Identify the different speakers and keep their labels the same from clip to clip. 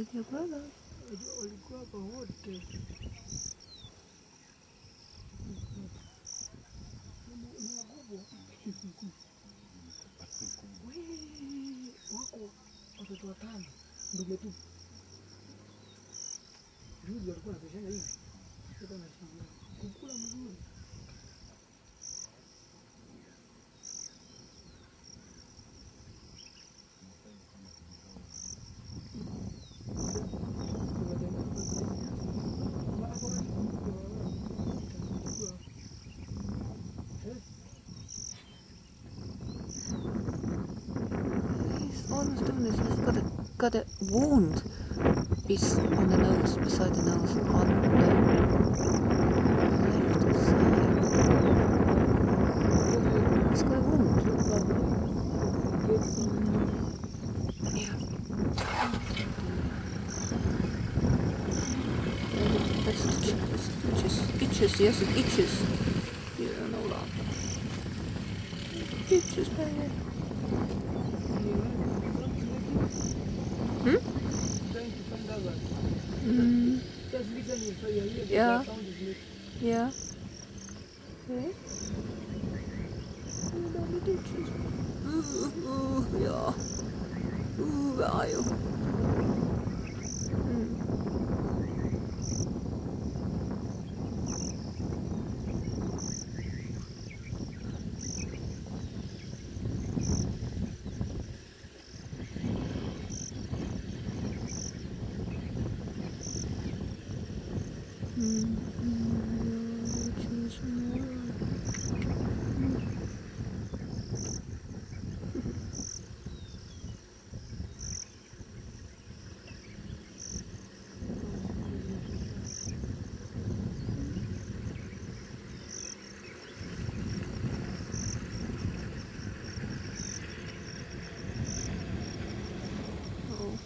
Speaker 1: Ejabala.
Speaker 2: walikuwa hapa wote. Wako watoto watano ndume tu. Juzi walikuwa wanapishana hivi. Kukula mzuri.
Speaker 1: He's almost doing it. He's got a got a wound. Is on the nose, beside the nose, on the left side. He's got a wound. Yeah. That's itches. Itches. Yes, it itches. You don't know that. Itches, baby. Yeah. Yeah. Okay. Ja. Ooh, where are you?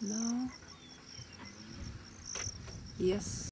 Speaker 1: No. Yes.